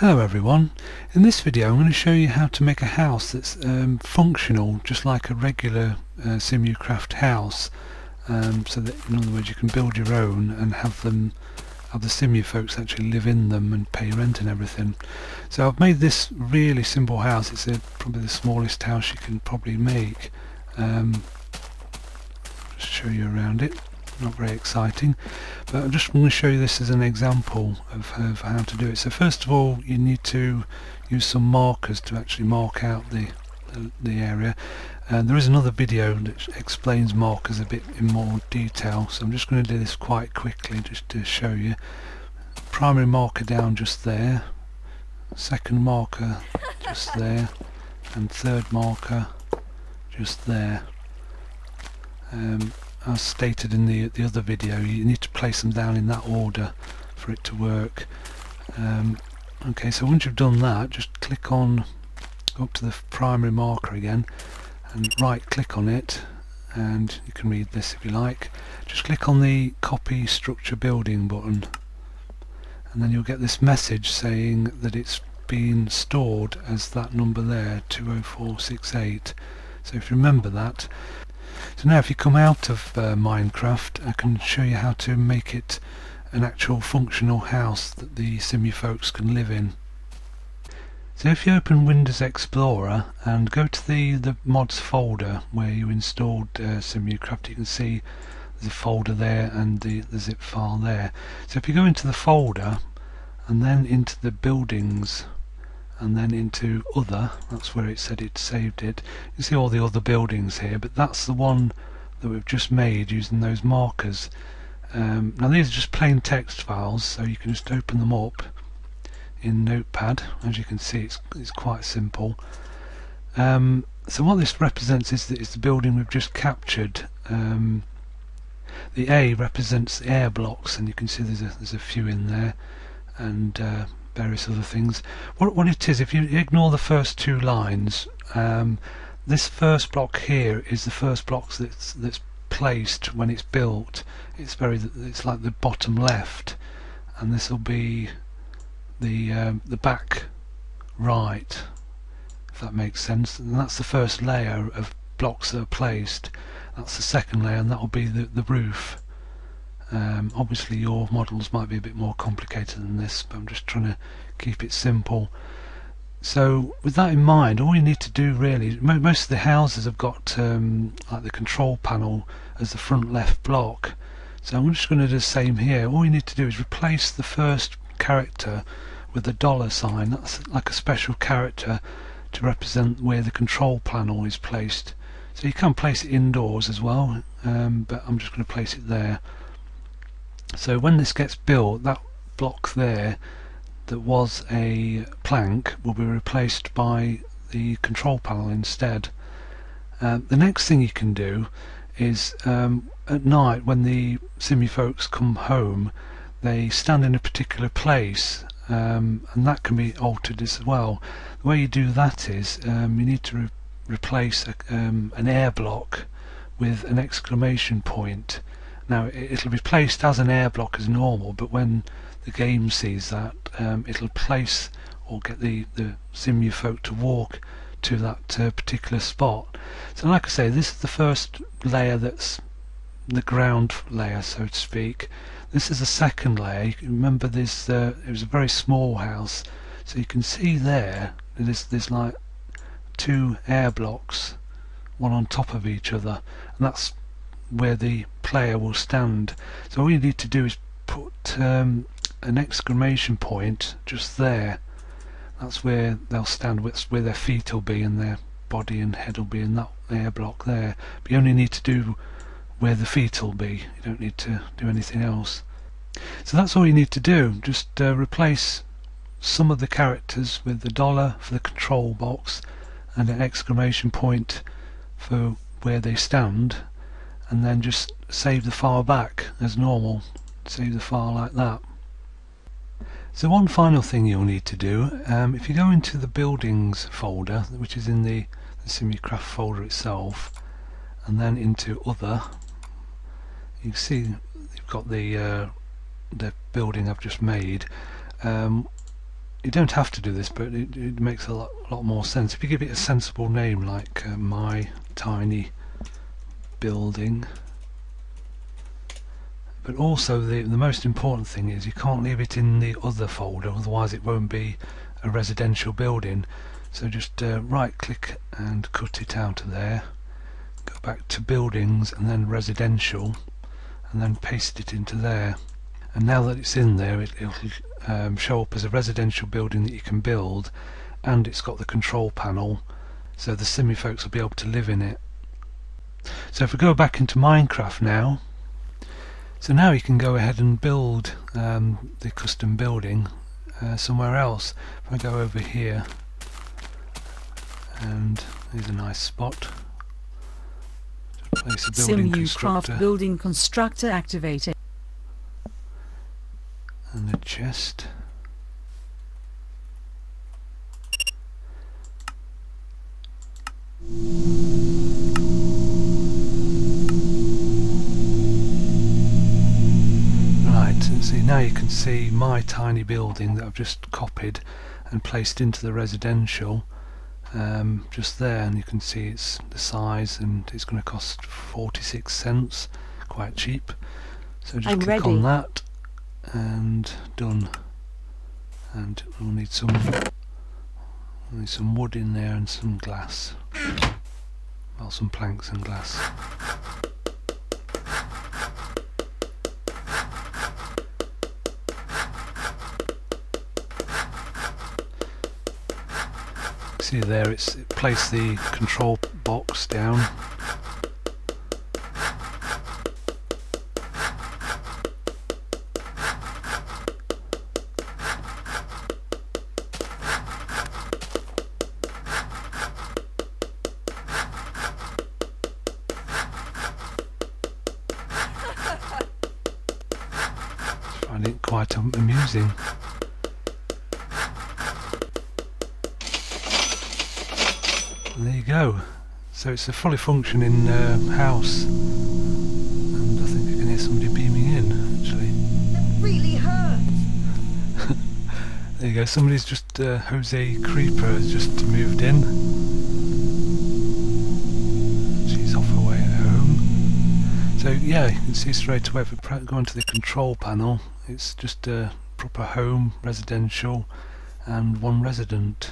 Hello everyone, in this video I'm going to show you how to make a house that's um, functional just like a regular uh, Sim-U-Kraft house um, so that in other words you can build your own and have them have the Sim-U-Folks actually live in them and pay rent and everything. So I've made this really simple house, it's a, probably the smallest house you can probably make. Um, just show you around it not very exciting but I'm just going to show you this as an example of, of, how to do it. So first of all you need to use some markers to actually mark out the the area. And there is another video that explains markers a bit in more detail so I'm just going to do this quite quickly just to show you. Primary marker down just there second marker just there and third marker just there. Um, as stated in the, the other video you need to place them down in that order for it to work. Um, okay so once you've done that just click on up to the primary marker again and right click on it and you can read this if you like. Just click on the copy structure building button and then you'll get this message saying that it's been stored as that number there 20468 so if you remember that so now if you come out of uh, Minecraft I can show you how to make it an actual functional house that the Sim-U-Folks can live in. So if you open Windows Explorer and go to the, the mods folder where you installed uh, Sim-U-Kraft you can see a folder there and the, the zip file there. So if you go into the folder and then into the buildings and then into other that's where it said it saved it. You see all the other buildings here but that's the one that we've just made using those markers. Um, now these are just plain text files so you can just open them up in notepad. As you can see it's, it's quite simple. Um, so what this represents is, is the building we've just captured. Um, the A represents the air blocks and you can see there's a, there's a few in there. And uh, various other things. What, what it is, if you ignore the first two lines, um, this first block here is the first block that's that's placed when it's built. It's very it's like the bottom left, and this will be the um, the back right, if that makes sense. And that's the first layer of blocks that are placed. That's the second layer, and that will be the the roof. Um, obviously your models might be a bit more complicated than this but I'm just trying to keep it simple. So with that in mind all you need to do really most of the houses have got um, like the control panel as the front left block. So I'm just going to do the same here. All you need to do is replace the first character with a dollar sign. That's like a special character to represent where the control panel is placed. So you can place it indoors as well um, but I'm just going to place it there so when this gets built, that block there that was a plank will be replaced by the control panel instead. Uh, the next thing you can do is um, at night when the Sim-U-Folks come home they stand in a particular place um, and that can be altered as well. The way you do that is um, you need to re replace a, um, an air block with an exclamation point now it'll be placed as an air block as normal, but when the game sees that, um, it'll place or get the, the Sim-U-Folk to walk to that uh, particular spot. So like I say, this is the first layer that's the ground layer, so to speak. This is the second layer. Remember this, uh, it was a very small house, so you can see there, there's, there's like two air blocks, one on top of each other, and that's where the player will stand. So all you need to do is put um, an exclamation point just there. That's where they'll stand, where their feet will be and their body and head will be in that air block there. But you only need to do where the feet will be. You don't need to do anything else. So that's all you need to do. Just uh, replace some of the characters with the dollar for the control box and an exclamation point for where they stand and then just save the file back as normal. Save the file like that. So one final thing you'll need to do um, if you go into the buildings folder which is in the, the Sim-U-Kraft folder itself and then into other you see you've got the uh, the building I've just made. Um, you don't have to do this, but it, it makes a lot, lot more sense. If you give it a sensible name like uh, my tiny building. But also the the most important thing is you can't leave it in the other folder, otherwise it won't be a residential building. So just uh, right click and cut it out of there. Go back to buildings and then residential, and then paste it into there. And now that it's in there, it, will um, show up as a residential building that you can build and it's got the control panel so the Sim-U-Folks will be able to live in it. So if we go back into Minecraft now, so now you can go ahead and build um, the custom building uh, somewhere else. If I go over here and there's a nice spot. Place a building constructor. building constructor activated and the chest. Right, see now you can see my tiny building that I've just copied and placed into the residential um, just there and you can see it's the size and it's going to cost 46 cents quite cheap. So just I'm click ready. on that and done. And we'll need some we'll need some wood in there and some glass. Well some planks and glass see there it's it placed the control box down find it quite um, amusing. There you go. So it's a fully functioning uh, house. And I think you can hear somebody beaming in, actually. It really hurts. there you go. Somebody's just, uh, Jose Creeper has just moved in. She's off her way at home. So yeah, you can see straight away if we go into the control panel, it's just a proper home, residential, and one resident.